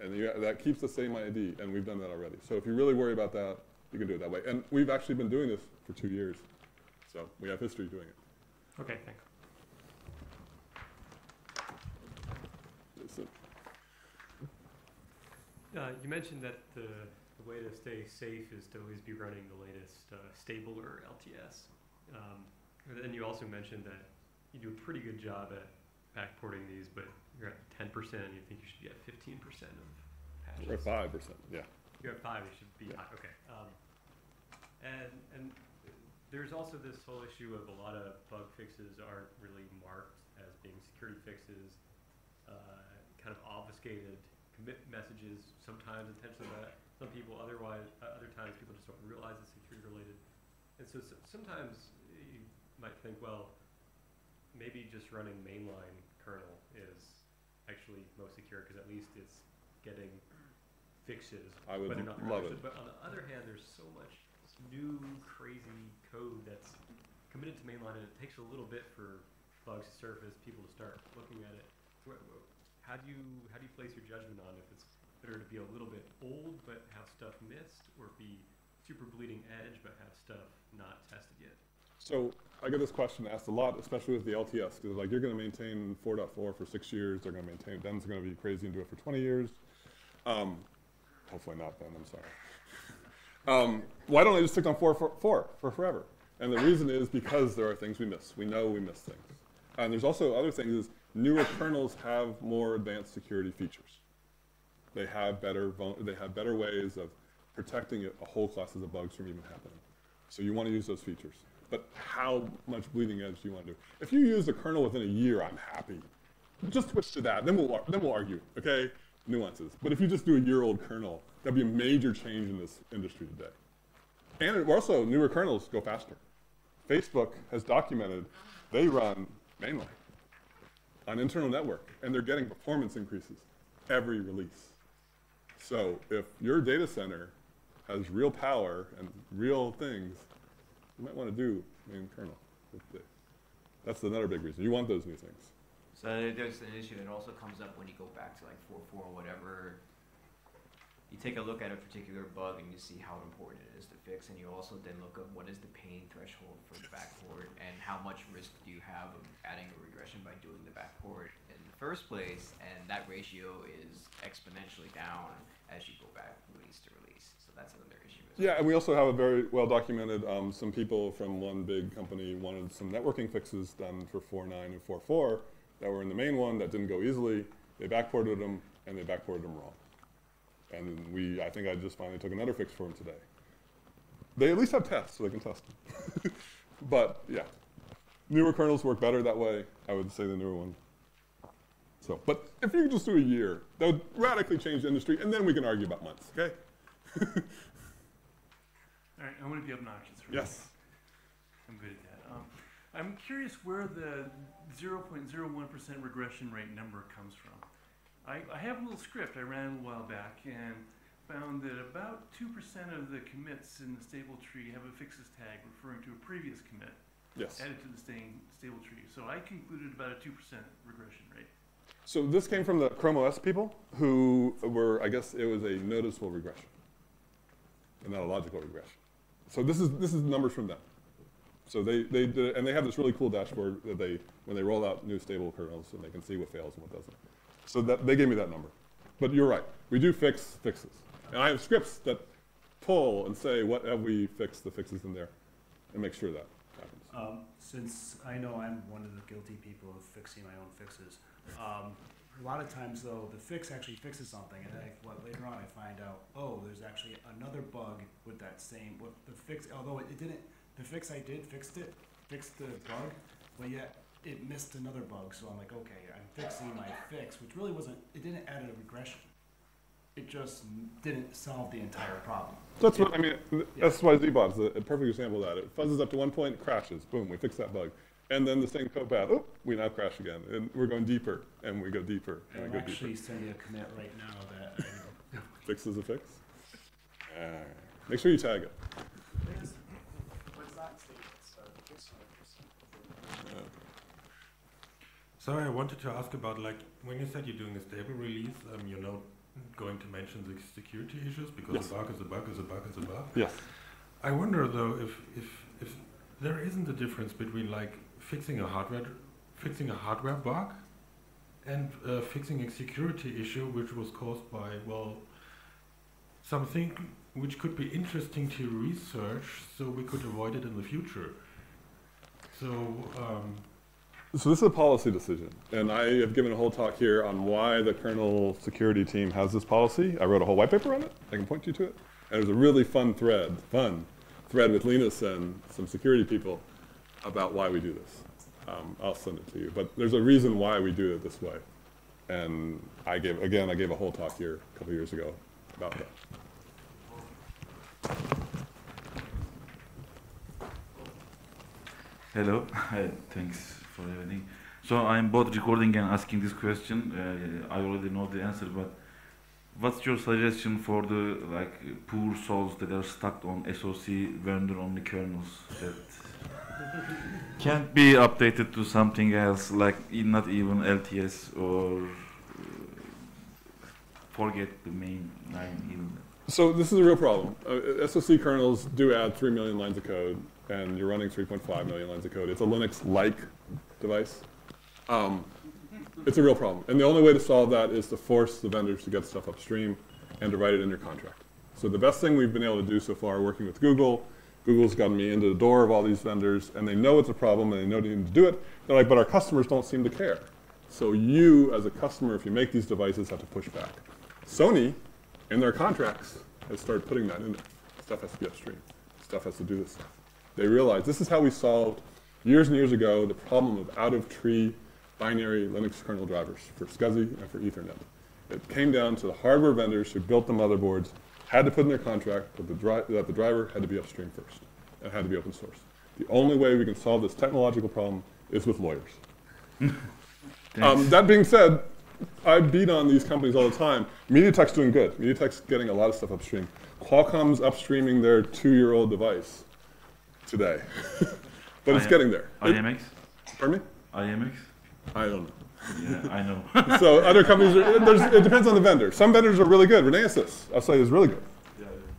and you, that keeps the same ID. And we've done that already. So if you really worry about that, you can do it that way. And we've actually been doing this for two years. So we have history doing it. Okay, thanks. Uh, you mentioned that the way to stay safe is to always be running the latest uh, stable or LTS. Um, and then you also mentioned that you do a pretty good job at backporting these, but you're at 10% and you think you should be at 15% of patches. Or five percent, yeah. You're at 5, you should be Yeah. high, okay. Um, and, and there's also this whole issue of a lot of bug fixes aren't really marked as being security fixes, uh, kind of obfuscated commit messages, sometimes intentionally some people, otherwise, uh, other times people just don't realize it's security related. And so, s sometimes you might think, well, maybe just running mainline kernel is actually most secure because at least it's getting fixes, I would whether or not love understood. But on the other hand, there's so much new crazy code that's committed to mainline, and it takes a little bit for bugs to surface, people to start looking at it. How do you how do you place your judgment on if it's better to be a little bit old but have stuff missed, or be super bleeding edge but have stuff not tested yet? So I get this question asked a lot, especially with the LTS, because like you're going to maintain 4.4 for six years. They're going to maintain. Ben's going to be crazy and do it for 20 years. Um, hopefully not Ben. I'm sorry. Um, why don't I just stick on 4 for, 4 for forever? And the reason is because there are things we miss. We know we miss things. And there's also other things. Is newer kernels have more advanced security features. They have better they have better ways of protecting a whole classes of bugs from even happening. So you want to use those features. But how much bleeding edge do you want to do? If you use the kernel within a year, I'm happy. Just switch to that. Then we'll then we'll argue. Okay, nuances. But if you just do a year-old kernel, that'd be a major change in this industry today. And also, newer kernels go faster. Facebook has documented they run mainline on internal network, and they're getting performance increases every release. So if your data center has real power and real things, you might want to do main kernel. That's another big reason. You want those new things. So there's an issue that also comes up when you go back to like four four or whatever. You take a look at a particular bug and you see how important it is to fix, and you also then look at what is the pain threshold for the backport and how much risk do you have of adding a regression by doing the backport in the first place, and that ratio is exponentially down as you go back release to release. So that's another issue. Yeah, and we also have a very well documented, um, some people from one big company wanted some networking fixes done for 4.9 and 4.4 that were in the main one that didn't go easily. They backported them and they backported them wrong. And we, I think I just finally took another fix for them today. They at least have tests so they can test them. but yeah, newer kernels work better that way. I would say the newer one. So, but if you could just do a year, that would radically change the industry, and then we can argue about months, okay? All right, I'm going to be obnoxious. For Yes. I'm good at that. Um, I'm curious where the 0.01% regression rate number comes from. I, I have a little script I ran a while back and found that about 2% of the commits in the stable tree have a fixes tag referring to a previous commit Yes. added to the same stable tree. So I concluded about a 2% regression rate. So this came from the Chrome OS people who were, I guess it was a noticeable regression, and not a logical regression. So this is this is numbers from them. So they they did, and they have this really cool dashboard that they when they roll out new stable kernels, and they can see what fails and what doesn't. So that they gave me that number. But you're right, we do fix fixes, and I have scripts that pull and say what have we fixed the fixes in there, and make sure that happens. Um, since I know I'm one of the guilty people of fixing my own fixes, um, a lot of times though, the fix actually fixes something, and then I, what, later on I find out, oh, there's actually another bug with that same, with the fix, although it, it didn't, the fix I did fixed it, fixed the bug, but yet it missed another bug, so I'm like, okay, I'm fixing my fix, which really wasn't, it didn't add a regression. It just didn't solve the entire problem. That's what, I mean, SYZBot is a, a perfect example of that. It fuzzes up to one point, crashes, boom, we fix that bug. And then the same code path, oh, we now crash again. And we're going deeper, and we go deeper, and we I'm go actually deeper. sending a commit right now that I Fix is a fix. Uh, make sure you tag it. What's that statement? So fix Uh, Sorry, I wanted to ask about like when you said you're doing a stable release, um, you're not going to mention the security issues because Yes. a bug is a bug is a bug is a bug. Yes. I wonder though if if if there isn't a difference between like fixing a hardware fixing a hardware bug and uh, fixing a security issue which was caused by well something which could be interesting to research so we could avoid it in the future. So um, So this is a policy decision, and I have given a whole talk here on why the kernel security team has this policy. I wrote a whole white paper on it. I can point you to it. And there's a really fun thread, fun thread with Linus and some security people about why we do this. Um, I'll send it to you. But there's a reason why we do it this way. And I gave, again, I gave a whole talk here a couple years ago about that. Hello, Hi, thanks for having. So I'm both recording and asking this question. Uh, I already know the answer, but what's your suggestion for the like poor souls that are stuck on SOC vendor-only kernels that can't be updated to something else, like e- not even LTS or uh, forget the main line even. So this is a real problem. Uh, SoC kernels do add 3 million lines of code, and you're running 3.5 million lines of code. It's a Linux-like device. Um, it's a real problem. And the only way to solve that is to force the vendors to get stuff upstream and to write it in your contract. So the best thing we've been able to do so far, working with Google, Google's gotten me into the door of all these vendors, and they know it's a problem, and they know they need to do it. They're like, but our customers don't seem to care. So you, as a customer, if you make these devices, have to push back. Sony, in their contracts, has started putting that in there. Stuff has to be upstream. Stuff has to do this stuff. They realize this is how we solved, years and years ago, the problem of out-of-tree binary Linux kernel drivers for SCSI and for Ethernet. It came down to the hardware vendors who built the motherboards had to put in their contract that the, that the driver had to be upstream first and had to be open source. The only way we can solve this technological problem is with lawyers. um, that being said, I beat on these companies all the time. MediaTek's doing good. MediaTek's getting a lot of stuff upstream. Qualcomm's upstreaming their two-year-old device today, but it's I- getting there. IMX? Pardon me? IMX? I don't know. Yeah, I know. so other companies, are, there's, it depends on the vendor. Some vendors are really good. Renesas, I'll say, is really good.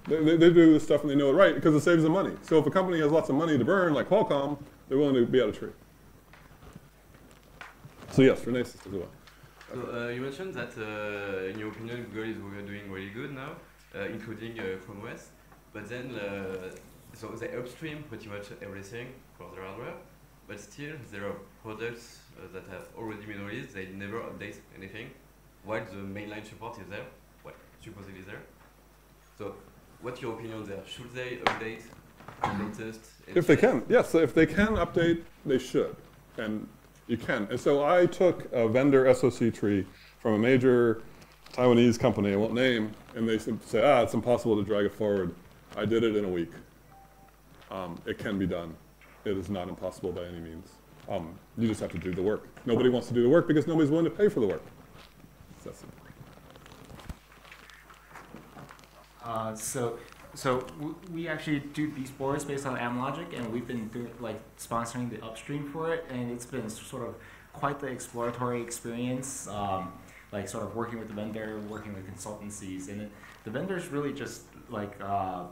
They, they, they do this stuff and they know it right because it saves them money. So if a company has lots of money to burn, like Qualcomm, they're willing to be out of tree. So yes, Renesas as well. So uh, you mentioned that, uh, in your opinion, Google is doing really good now, uh, including uh, Chrome OS. But then, uh, so they upstream pretty much everything for their hardware, but still there are products uh, that have already been released. They never update anything, while the mainline support is there, well, supposedly there. So, what's your opinion there? Should they update the latest? If they can, yes, if they can update, they should. And you can. And so I took a vendor SOC tree from a major Taiwanese company, I won't name, and they said, say, ah, it's impossible to drag it forward. I did it in a week. Um, it can be done. It is not impossible by any means. Um, you just have to do the work. Nobody wants to do the work because nobody's willing to pay for the work. Uh, so, so we actually do these boards based on Amlogic, and we've been like sponsoring the upstream for it, and it's been sort of quite the exploratory experience. Um, like sort of working with the vendor, working with consultancies, and the vendors really just like uh,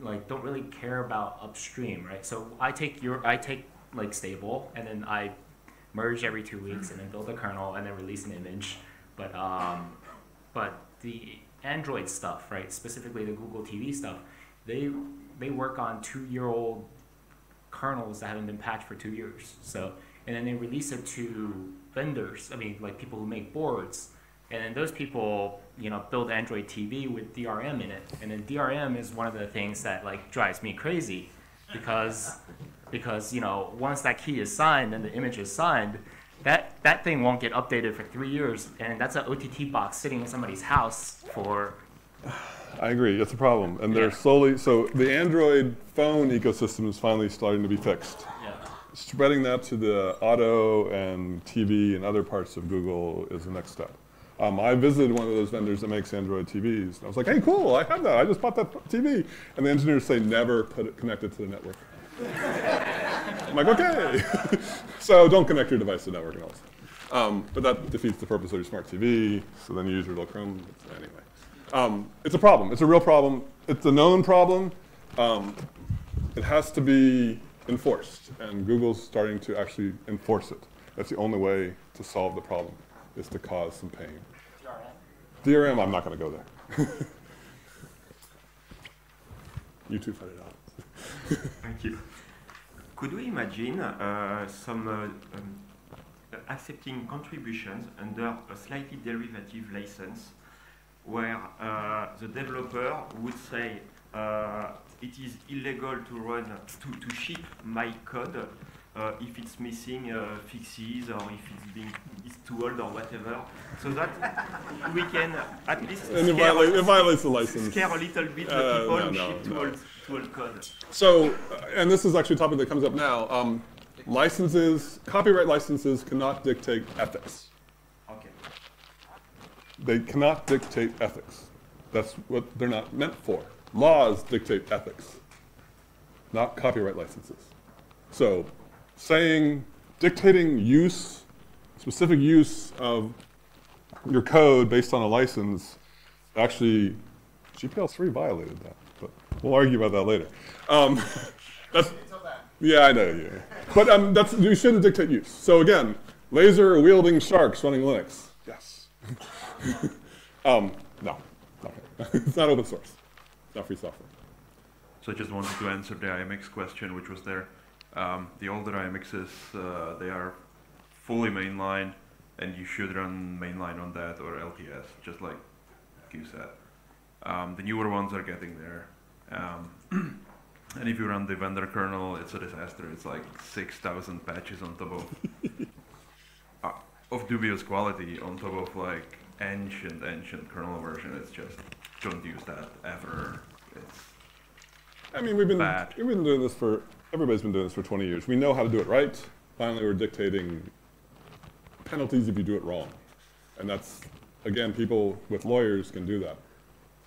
like don't really care about upstream, right? So I take your I take like stable, and then I merge every two weeks, and then build a kernel, and then release an image. But um, but the Android stuff, right? Specifically the Google TV stuff, they they work on two-year-old kernels that haven't been patched for two years. So and then they release it to vendors. I mean, like people who make boards, and then those people, you know, build Android TV with DRM in it. And then DRM is one of the things that like drives me crazy, because because you know once that key is signed and the image is signed, that that thing won't get updated for three years, and that's an OTT box sitting in somebody's house for I agree. It's a problem, and they're slowly. So the Android phone ecosystem is finally starting to be fixed. Yeah. Spreading that to the auto and TV and other parts of Google is the next step. Um, I visited one of those vendors that makes Android TVs, and I was like, "Hey, cool! I have that. I just bought that TV." And the engineers say, "Never put it connected to the network." I'm like, "Okay." so don't connect your device to the network. Um, but that defeats the purpose of your smart TV. So then you use your little Chrome. Anyway. Um, it's a problem. It's a real problem. It's a known problem. Um, it has to be enforced, and Google's starting to actually enforce it. That's the only way to solve the problem, is to cause some pain. DRM, I'm not going to go there. you two fight it out. Thank you. Could we imagine uh, some uh, um, accepting contributions under a slightly derivative license where uh, the developer would say uh, it is illegal to run, to, to ship my code if it's missing uh, fixes or if it's being it's too old or whatever, so that we can at least And it, scare, it violates the license. scare a little bit the Uh, people no, who no, ship too no. old, too old code. So, uh, and this is actually a topic that comes up now. Um, licenses, copyright licenses cannot dictate ethics. Okay. They cannot dictate ethics. That's what they're not meant for. Laws dictate ethics, not copyright licenses. So saying, dictating use, specific use of your code based on a license, actually, GPL three violated that, but we'll argue about that later. Um, that's, yeah, I know, yeah. But um, that's, you shouldn't dictate use. So again, laser wielding sharks running Linux, yes. um, no, it's not open source, it's not free software. So I just wanted to answer the IMX question, which was there. Um, the older IMXs, uh, they are fully mainline, and you should run mainline on that or LTS, just like you said. Um, the newer ones are getting there. Um, and if you run the vendor kernel, it's a disaster. It's like 6,000 patches on top of, uh, of dubious quality on top of like ancient, ancient kernel version. It's just, don't use that ever. It's I mean, we've been, Bad. we've been doing this for, everybody's been doing this for 20 years. We know how to do it right. Finally, we're dictating penalties if you do it wrong. And that's, again, people with lawyers can do that,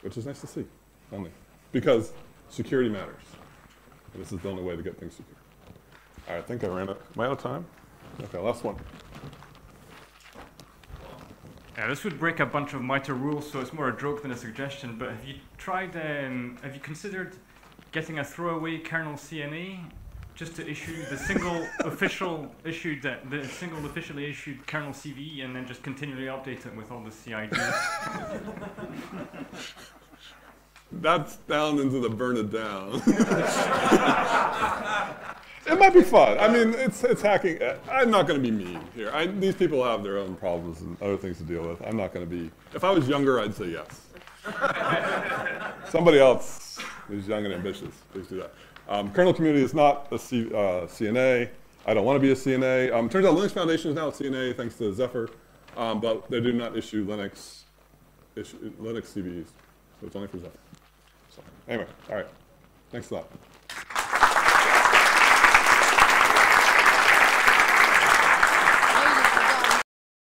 which is nice to see, finally. Because security matters. And this is the only way to get things secure. All right, I think I ran out, am I out of time? Okay, last one. Yeah, this would break a bunch of MITRE rules, so it's more a joke than a suggestion. But have you tried? Um, have you considered getting a throwaway kernel CNA just to issue the single official issued that the single officially issued kernel CVE and then just continually update it with all the CIDs? That's down into the burn it down. it might be fun. I mean, it's, it's hacking. I'm not going to be mean here. I, these people have their own problems and other things to deal with. I'm not going to be. If I was younger, I'd say yes. Somebody else who's young and ambitious, please do that. Um, kernel community is not a C, uh, CNA. I don't want to be a CNA. Um, turns out Linux Foundation is now a CNA thanks to Zephyr, um, but they do not issue Linux issue, Linux CVEs, so it's only for Zephyr. So anyway, all right. Thanks a lot.